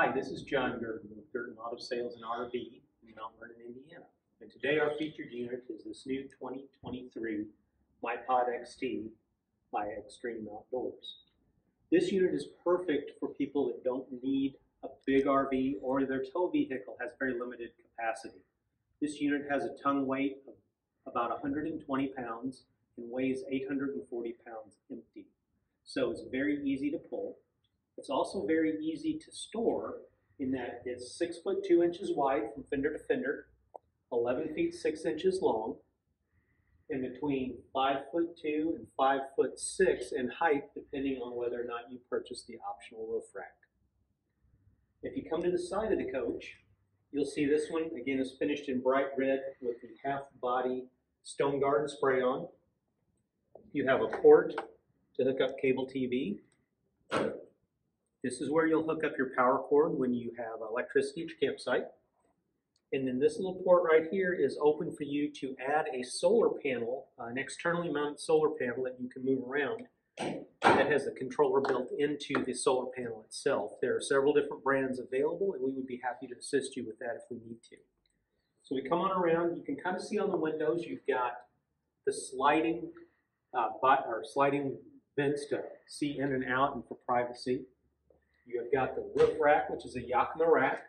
Hi, this is John Gerton with Gerton Auto Sales and RV in Mount Vernon, Indiana. And today our featured unit is this new 2023 MyPod XT by Extreme Outdoors. This unit is perfect for people that don't need a big RV or their tow vehicle has very limited capacity. This unit has a tongue weight of about 120 pounds and weighs 840 pounds empty. So it's very easy to pull. It's also very easy to store in that it's six foot two inches wide from fender to fender, 11 feet six inches long, and between five foot two and five foot six in height, depending on whether or not you purchase the optional roof rack. If you come to the side of the coach, you'll see this one again is finished in bright red with the half body stone garden spray on. You have a port to hook up cable TV. This is where you'll hook up your power cord when you have electricity at your campsite. And then this little port right here is open for you to add a solar panel, an externally mounted solar panel that you can move around that has a controller built into the solar panel itself. There are several different brands available and we would be happy to assist you with that if we need to. So we come on around, you can kind of see on the windows you've got the sliding uh, but, or sliding vents to see in and out and for privacy. You have got the roof rack, which is a Yakima rack.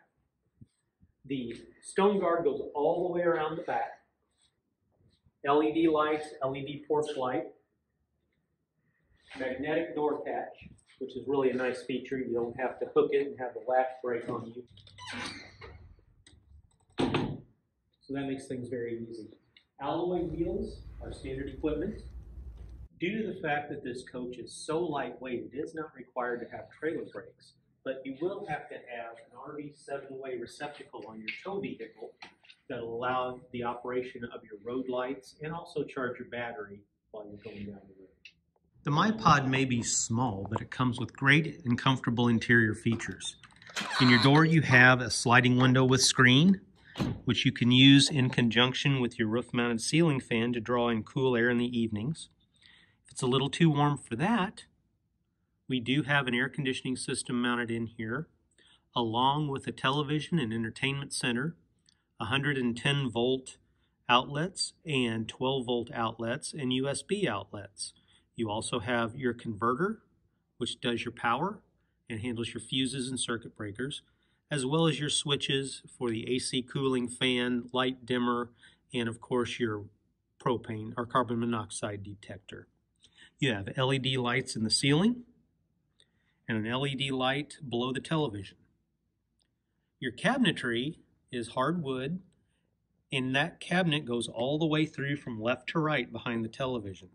The stone guard goes all the way around the back. LED lights, LED porch light. Magnetic door catch, which is really a nice feature. You don't have to hook it and have the latch break on you. So that makes things very easy. Alloy wheels are standard equipment. Due to the fact that this coach is so lightweight, it is not required to have trailer brakes, but you will have to have an RV seven-way receptacle on your tow vehicle that will allow the operation of your road lights and also charge your battery while you're going down the road. The MyPod may be small, but it comes with great and comfortable interior features. In your door, you have a sliding window with screen, which you can use in conjunction with your roof-mounted ceiling fan to draw in cool air in the evenings. If it's a little too warm for that, we do have an air conditioning system mounted in here, along with a television and entertainment center, 110 volt outlets and 12 volt outlets and USB outlets. You also have your converter, which does your power and handles your fuses and circuit breakers, as well as your switches for the AC cooling fan, light dimmer, and of course your propane or carbon monoxide detector. You have LED lights in the ceiling and an LED light below the television. Your cabinetry is hardwood and that cabinet goes all the way through from left to right behind the television.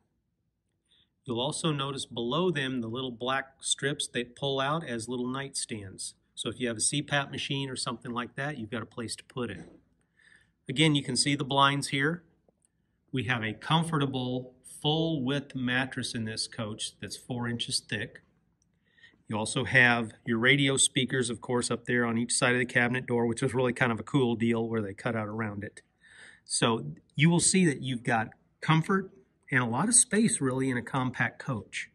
You'll also notice below them the little black strips that pull out as little nightstands. So if you have a CPAP machine or something like that, you've got a place to put it. Again, you can see the blinds here. We have a comfortable full width mattress in this coach that's four inches thick. You also have your radio speakers, of course, up there on each side of the cabinet door, which is really kind of a cool deal where they cut out around it. So you will see that you've got comfort and a lot of space really in a compact coach.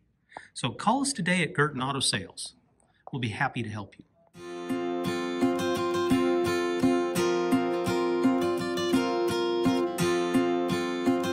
So call us today at Gerton Auto Sales. We'll be happy to help you.